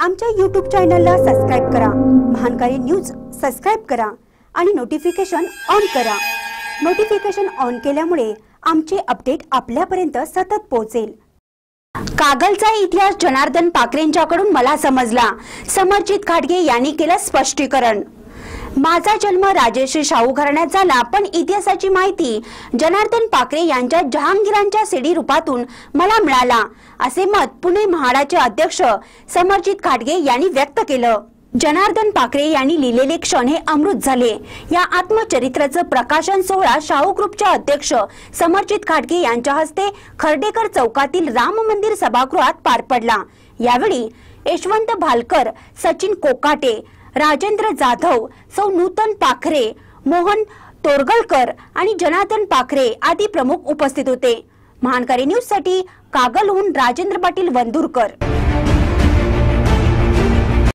आमच्या यूट्यूब चॅनलला सबस्क्राईब करा. महानकारी न्यूज सबस्क्राईब करा आणि नोटिफिकेशन ऑन करा. नोटिफिकेशन ऑन केल्यामुळे आमचे अपडेट आपल्यापर्यंत सतत पोहोचेल. कागलचा इतिहास जनार्दन पाकरेंच्याकडून मला समजला. समरजित खाडगे यांनी केलं स्पष्टीकरण. माझा जन्म राजेश्री शाहू घराण्यात झाला पण इतिहासाची माहिती जनार्दन पाकरे यांच्या जहांगीरांच्या सीडी रूपातून मला मिळाला असे मत पुणे म्हाडाचे अध्यक्ष समर्जित खाडगे यांनी व्यक्त केलं. जनार्दन पाकरे यांनी लिहिलेले क्षण हे अमृत झाले. या आत्मचरित्राचं प्रकाशन सोहळा शाहू ग्रुपच्या अध्यक्ष समर्जित खाडगे यांच्या हस्ते खर्डेकर चौकातील राम मंदिर सभागृहात पार पडला. यावेळी यशवंत भालकर सचिन कोकाटे राजेंद्र जाधव सौ नूतन पाखरे मोहन तोरगलकर आणि जनार्दन पाखरे आदी प्रमुख उपस्थित होते. महानकारी न्यूजसाठी कागलहून राजेंद्र पाटील वंदुरकर.